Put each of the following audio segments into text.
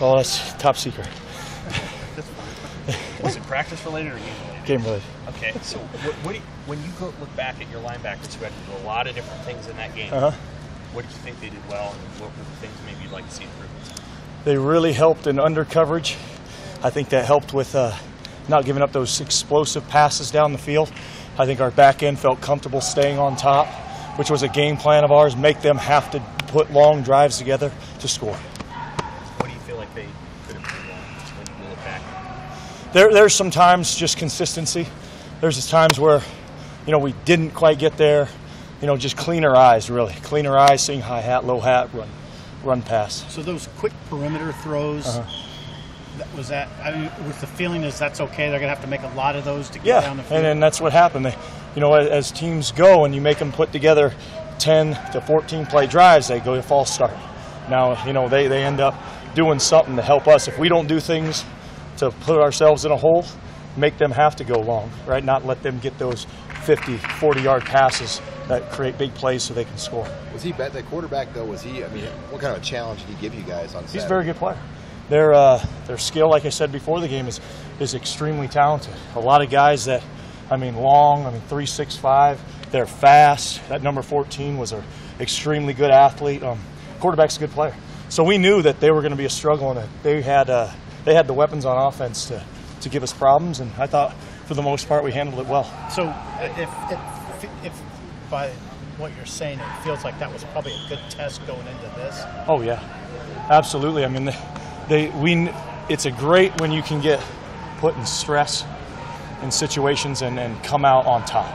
Oh, that's top secret. Was it practice related or game related? Game related. Okay, so what, what you, when you go look back at your linebackers who had to do a lot of different things in that game, Uh huh. what did you think they did well, and what were the things maybe you'd like to see improvements? They really helped in under coverage. I think that helped with uh, not giving up those explosive passes down the field. I think our back end felt comfortable staying on top, which was a game plan of ours. Make them have to put long drives together to score. What do you feel like they could improve on when you look back? There, there's sometimes just consistency. There's just times where, you know, we didn't quite get there. You know, just cleaner eyes, really. Cleaner eyes, seeing high hat, low hat, run, run pass. So those quick perimeter throws, Uh-huh. that, was that? I mean, was the feeling is that's okay? They're gonna have to make a lot of those to get Yeah, down the field. and, and that's what happened. They, you know, as, as teams go and you make them put together 10 to 14 play drives, they go to false start. Now, you know, they, they end up doing something to help us. If we don't do things to put ourselves in a hole, make them have to go long, right? Not let them get those 50, 40 yard passes that create big plays so they can score. Was he bet that quarterback though? Was he? I mean, what kind of a challenge did he give you guys on? Saturday? He's a very good player. Their uh, their skill, like I said before the game, is is extremely talented. A lot of guys that, I mean, long. I mean, three six five. They're fast. That number fourteen was an extremely good athlete. Um, quarterback's a good player. So we knew that they were going to be a struggle and that they had uh, they had the weapons on offense to to give us problems. And I thought, for the most part, we handled it well. So if, if if by what you're saying, it feels like that was probably a good test going into this. Oh yeah, absolutely. I mean, they, they we it's a great when you can get put in stress in situations and, and come out on top.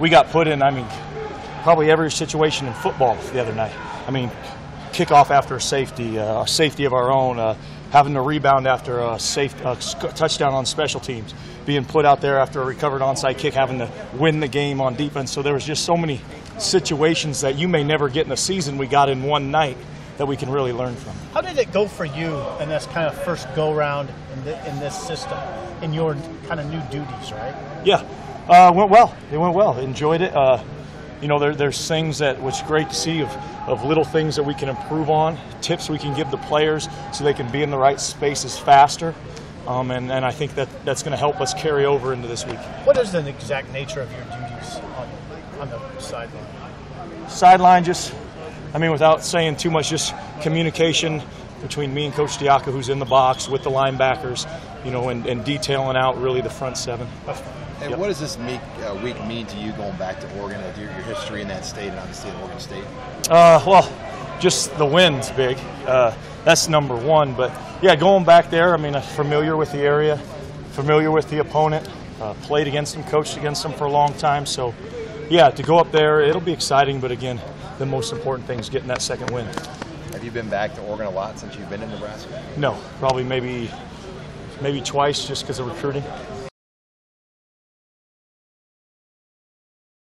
We got put in. I mean, probably every situation in football the other night. I mean, kickoff after a safety, uh, a safety of our own, uh, having to rebound after a safe a touchdown on special teams, being put out there after a recovered onside kick, having to win the game on defense. So there was just so many situations that you may never get in a season. We got in one night that we can really learn from. How did it go for you in this kind of first go round in, the, in this system, in your kind of new duties, right? Yeah, uh, went well. It went well. Enjoyed it. Uh, you know, there, there's things that was great to see of, of little things that we can improve on, tips we can give the players so they can be in the right spaces faster. Um, and, and I think that that's going to help us carry over into this week. What is the exact nature of your duties on, on the sideline? Sideline, just, I mean, without saying too much, just communication between me and Coach Diaco, who's in the box with the linebackers, you know, and, and detailing out really the front seven. And Yep. what does this meek, uh, week mean to you going back to Oregon, uh, your, your history in that state and obviously at Oregon State? Uh, well, just the wind's big. Uh, that's number one. But yeah, going back there, I mean, I'm familiar with the area, familiar with the opponent, uh, played against them, coached against them for a long time. So yeah, to go up there, it'll be exciting. But again, the most important thing is getting that second win. Have you been back to Oregon a lot since you've been in Nebraska? No, probably maybe maybe twice just because of recruiting.